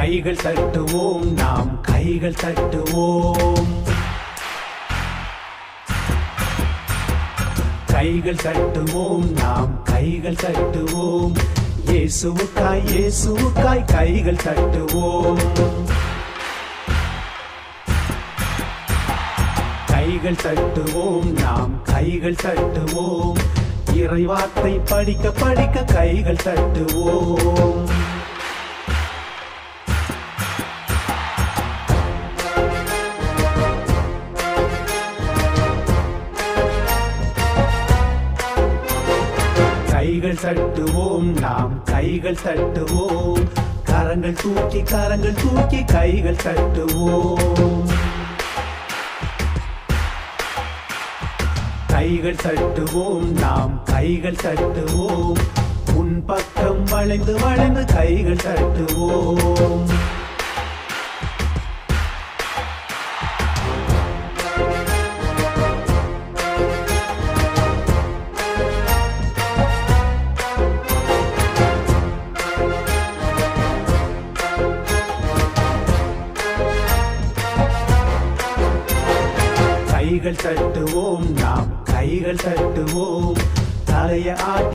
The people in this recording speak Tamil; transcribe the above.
கைகள் தட்டுவோம் நாம் கைகள் தட்டுவோம். கைகள் தட்டுவோம் நாம் கைகள் தட்டுவோம். இயேசுவுக்காய் இயேசுவுக்காய் கைகள் தட்டுவோம். கைகள் தட்டுவோம் நாம் கைகள் தட்டுவோம். இறைவார்த்தை படிக்க படிக்க கைகள் தட்டுவோம். கைகள் தட்டுவோம் நாம் கைகள் தட்டுவோம். கரங்கள் தூக்கி கரங்கள் தூக்கி கைகள் தட்டுவோம். கைகள் தட்டுவோம் நாம் கைகள் தட்டுவோம். உன் பக்கம் வளைந்து வளைந்து கைகள் தட்டுவோம். கைகள் தட்டுவோம் நாம் கைகள் தட்டுவோம். தலைய ஆட்டி